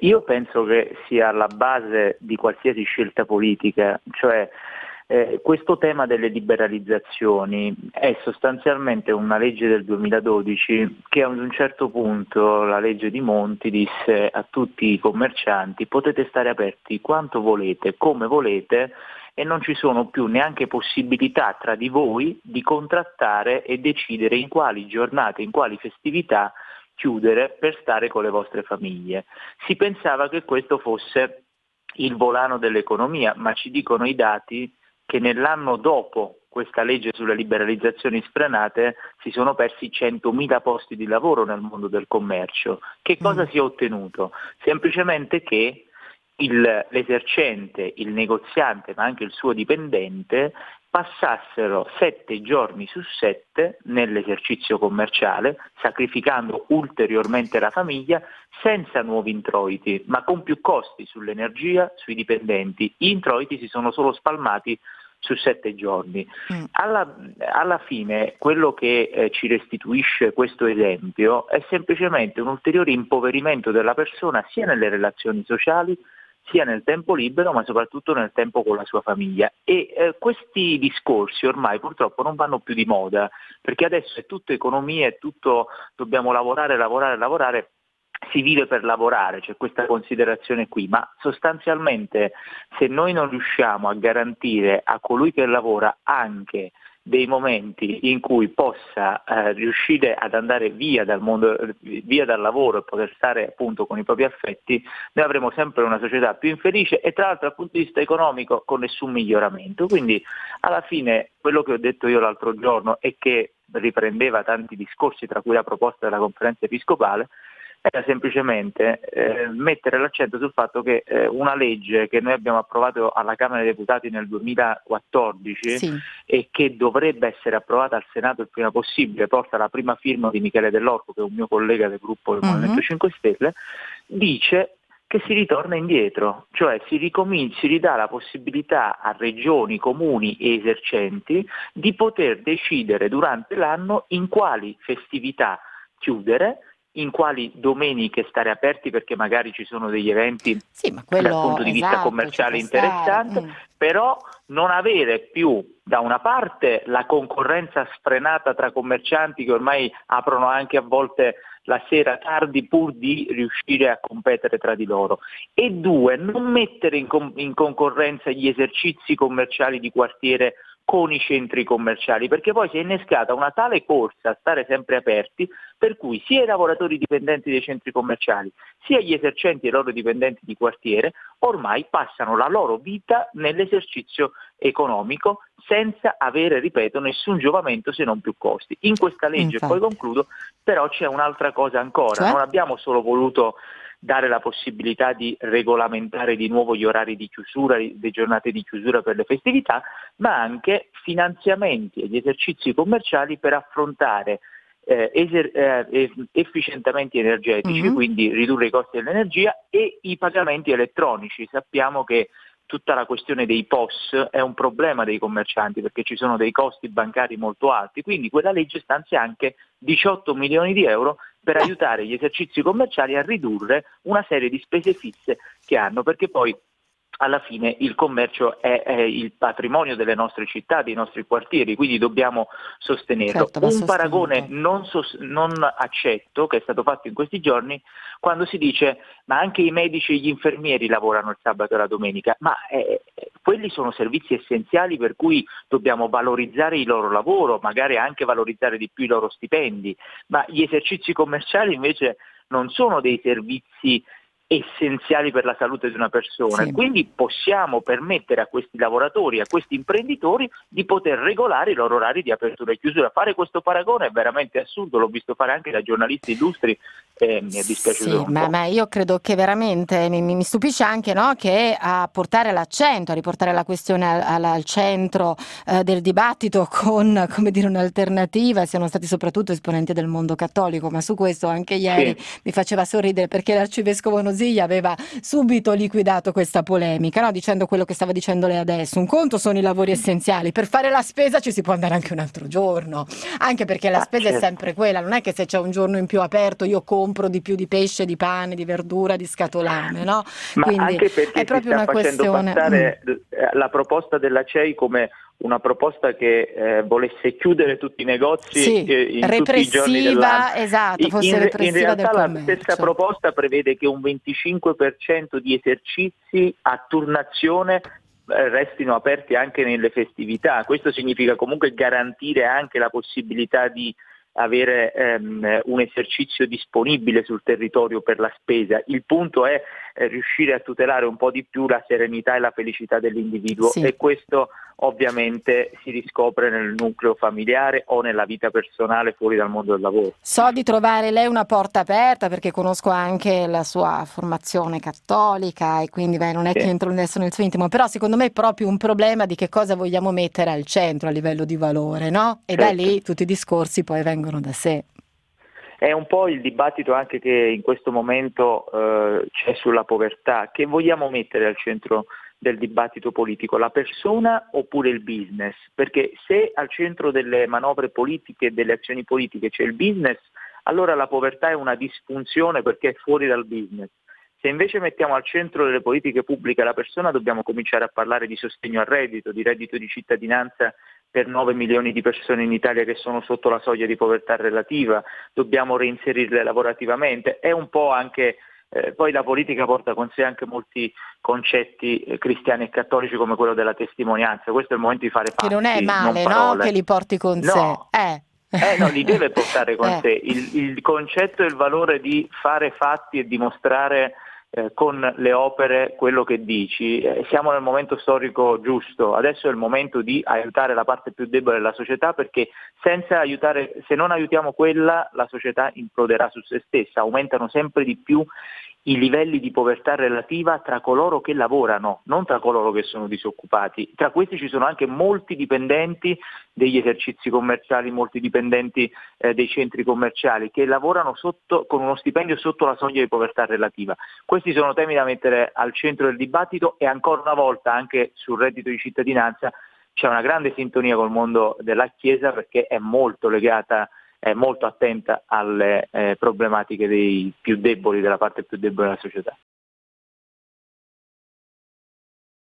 Io penso che sia alla base di qualsiasi scelta politica, cioè eh, questo tema delle liberalizzazioni è sostanzialmente una legge del 2012 che ad un certo punto la legge di Monti disse a tutti i commercianti potete stare aperti quanto volete, come volete e non ci sono più neanche possibilità tra di voi di contrattare e decidere in quali giornate, in quali festività chiudere per stare con le vostre famiglie. Si pensava che questo fosse il volano dell'economia, ma ci dicono i dati che nell'anno dopo questa legge sulle liberalizzazioni sfrenate si sono persi 100.000 posti di lavoro nel mondo del commercio. Che cosa mm. si è ottenuto? Semplicemente che il, l'esercente, il negoziante, ma anche il suo dipendente passassero sette giorni su sette nell'esercizio commerciale, sacrificando ulteriormente la famiglia senza nuovi introiti, ma con più costi sull'energia, sui dipendenti. Gli introiti si sono solo spalmati su sette giorni. Mm. Alla, alla, fine quello che eh, ci restituisce questo esempio è semplicemente un ulteriore impoverimento della persona sia nelle relazioni sociali sia nel tempo libero ma soprattutto nel tempo con la sua famiglia. E eh, questi discorsi ormai purtroppo non vanno più di moda perché adesso è tutto economia, è tutto dobbiamo lavorare, lavorare, lavorare si vive per lavorare, c'è questa considerazione qui, ma sostanzialmente se noi non riusciamo a garantire a colui che lavora anche dei momenti in cui possa eh, riuscire ad andare via dal, mondo, via dal lavoro e poter stare appunto con i propri affetti, noi avremo sempre una società più infelice e tra l'altro dal punto di vista economico con nessun miglioramento. Quindi alla fine quello che ho detto io l'altro giorno e che riprendeva tanti discorsi, tra cui la proposta della conferenza episcopale, era semplicemente eh, mettere l'accento sul fatto che eh, una legge che noi abbiamo approvato alla Camera dei Deputati nel 2014 sì. e che dovrebbe essere approvata al Senato il prima possibile, porta la prima firma di Michele Dell'Orco, che è un mio collega del gruppo del uh-huh. Movimento 5 Stelle, dice che si ritorna indietro, cioè si, ricomin- si ridà la possibilità a regioni, comuni e esercenti di poter decidere durante l'anno in quali festività chiudere, in quali domeniche stare aperti perché magari ci sono degli eventi sì, quello, dal punto di vista esatto, commerciale interessanti, mm. però non avere più da una parte la concorrenza sfrenata tra commercianti che ormai aprono anche a volte la sera tardi pur di riuscire a competere tra di loro e due, non mettere in, com- in concorrenza gli esercizi commerciali di quartiere con i centri commerciali, perché poi si è innescata una tale corsa a stare sempre aperti, per cui sia i lavoratori dipendenti dei centri commerciali, sia gli esercenti e i loro dipendenti di quartiere, ormai passano la loro vita nell'esercizio economico senza avere, ripeto, nessun giovamento se non più costi. In questa legge, Infatti. poi concludo, però c'è un'altra cosa ancora, cioè? non abbiamo solo voluto dare la possibilità di regolamentare di nuovo gli orari di chiusura, le giornate di chiusura per le festività, ma anche finanziamenti agli esercizi commerciali per affrontare eh, eser- eh, efficientamenti energetici, mm-hmm. quindi ridurre i costi dell'energia e i pagamenti elettronici. Sappiamo che tutta la questione dei POS è un problema dei commercianti perché ci sono dei costi bancari molto alti, quindi quella legge stanzia anche 18 milioni di euro per aiutare gli esercizi commerciali a ridurre una serie di spese fisse che hanno, perché poi alla fine il commercio è, è, il patrimonio delle nostre città, dei nostri quartieri, quindi dobbiamo sostenerlo. Certo, Un paragone non, sos- non, accetto che è stato fatto in questi giorni quando si dice ma anche i medici e gli infermieri lavorano il sabato e la domenica, ma eh, quelli sono servizi essenziali per cui dobbiamo valorizzare il loro lavoro, magari anche valorizzare di più i loro stipendi, ma gli esercizi commerciali invece non sono dei servizi essenziali per la salute di una persona. Sì. Quindi possiamo permettere a questi lavoratori, a questi imprenditori di poter regolare i loro orari di apertura e chiusura. Fare questo paragone è veramente assurdo, l'ho visto fare anche da giornalisti illustri e mi è dispiaciuto. Sì, ma, ma, io credo che veramente mi, mi stupisce anche no, che a portare l'accento, a riportare la questione al, al centro eh, del dibattito con come dire, un'alternativa siano stati soprattutto esponenti del mondo cattolico, ma su questo anche ieri sì. mi faceva sorridere perché l'arcivescovo Nozio Lombardia aveva subito liquidato questa polemica, no? dicendo quello che stava dicendo lei adesso. Un conto sono i lavori essenziali, per fare la spesa ci si può andare anche un altro giorno, anche perché la ah, spesa è certo. sempre quella, non è che se c'è un giorno in più aperto io compro di più di pesce, di pane, di verdura, di scatolame, no? Ma Quindi è proprio una questione... passare mm. la proposta della CEI come una proposta che eh, volesse chiudere tutti i negozi sì, eh, in tutti i giorni dell'anno. Esatto, fosse in, repressiva in realtà la stessa proposta prevede che un 25% di esercizi a turnazione eh, restino aperti anche nelle festività. Questo significa comunque garantire anche la possibilità di avere ehm, un esercizio disponibile sul territorio per la spesa. Il punto è riuscire a tutelare un po' di più la serenità e la felicità dell'individuo sì. e questo ovviamente si riscopre nel nucleo familiare o nella vita personale fuori dal mondo del lavoro. So di trovare lei una porta aperta perché conosco anche la sua formazione cattolica e quindi beh, non è sì. che entro adesso nel suo intimo, però secondo me è proprio un problema di che cosa vogliamo mettere al centro a livello di valore, no? E certo. da lì tutti i discorsi poi vengono da sé. È un po' il dibattito anche che in questo momento eh, c'è sulla povertà. Che vogliamo mettere al centro del dibattito politico, la persona oppure il business? Perché se al centro delle manovre politiche e delle azioni politiche c'è il business, allora la povertà è una disfunzione perché è fuori dal business. Se invece mettiamo al centro delle politiche pubbliche la persona, dobbiamo cominciare a parlare di sostegno al reddito, di reddito di cittadinanza per 9 milioni di persone in Italia che sono sotto la soglia di povertà relativa, dobbiamo reinserirle lavorativamente. È un po' anche eh, poi la politica porta con sé anche molti concetti eh, cristiani e cattolici come quello della testimonianza. Questo è il momento di fare fatti. Che non è male, non no? Che li porti con no. sé. Eh. Eh, no, li deve portare con eh. sé. Il, il concetto e il valore di fare fatti e dimostrare eh, con le opere quello che dici. Eh, siamo nel momento storico giusto, adesso è il momento di aiutare la parte più debole della società perché aiutare, se non aiutiamo quella la società imploderà su se stessa, aumentano sempre di più i livelli di povertà relativa tra coloro che lavorano, non tra coloro che sono disoccupati. Tra questi ci sono anche molti dipendenti degli esercizi commerciali, molti dipendenti eh, dei centri commerciali che lavorano sotto, con uno stipendio sotto la soglia di povertà relativa. Questi sono temi da mettere al centro del dibattito e ancora una volta anche sul reddito di cittadinanza c'è una grande sintonia col mondo della Chiesa perché è molto legata è molto attenta alle eh, problematiche dei più deboli, della parte più debole della società.